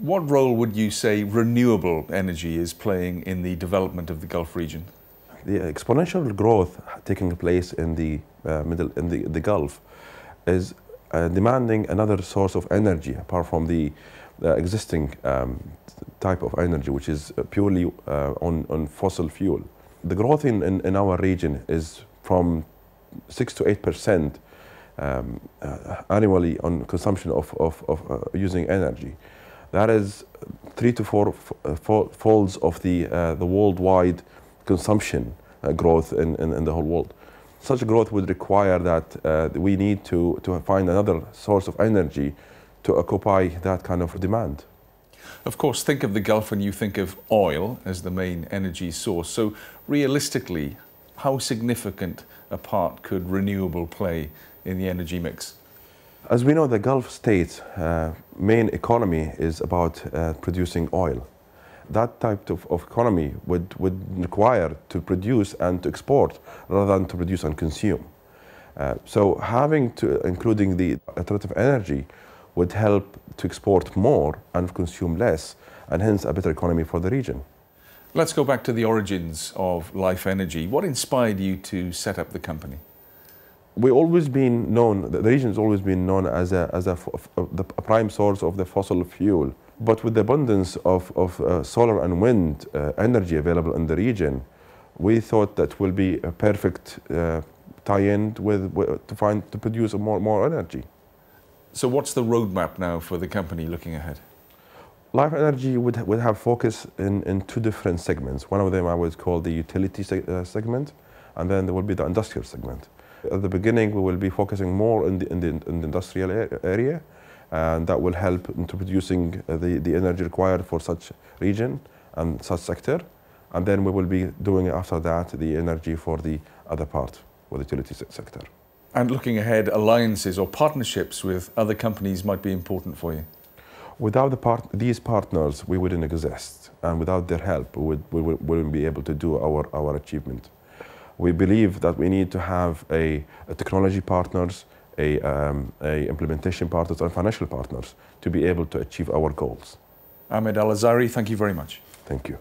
What role would you say renewable energy is playing in the development of the Gulf region? The exponential growth taking place in the uh, middle in the, the Gulf is uh, demanding another source of energy apart from the uh, existing um, type of energy, which is purely uh, on, on fossil fuel. The growth in, in, in, our region is from 6 to 8 percent um, uh, annually on consumption of, of, of uh, using energy. That is three to four folds of the, the worldwide consumption growth in, in, in the whole world such growth would require that uh, we need to, to find another source of energy to occupy that kind of demand. Of course, think of the Gulf when you think of oil as the main energy source. So, realistically, how significant a part could renewable play in the energy mix? As we know, the Gulf states' uh, main economy is about uh, producing oil that type of, of economy would, would require to produce and to export rather than to produce and consume. Uh, so having to, including the alternative energy would help to export more and consume less, and hence a better economy for the region. Let's go back to the origins of Life Energy. What inspired you to set up the company? We've always been known, the region has always been known as a, as a, a prime source of the fossil fuel but with the abundance of, of uh, solar and wind uh, energy available in the region, we thought that will be a perfect uh, tie-in with, with, to find to produce more more energy. So, what's the roadmap now for the company looking ahead? Life Energy would, would have focus in, in two different segments. One of them I would call the utility seg uh, segment, and then there will be the industrial segment. At the beginning, we will be focusing more in the, in the, in the industrial area, and that will help into producing uh, the, the energy required for such region and such sector. And then we will be doing after that the energy for the other part, for the utility sector. And looking ahead, alliances or partnerships with other companies might be important for you. Without the part, these partners, we wouldn't exist. And without their help, we, would, we wouldn't be able to do our, our achievement. We believe that we need to have a, a technology partners, a, um, a implementation partners and financial partners to be able to achieve our goals. Ahmed Al Ozairi, thank you very much. Thank you.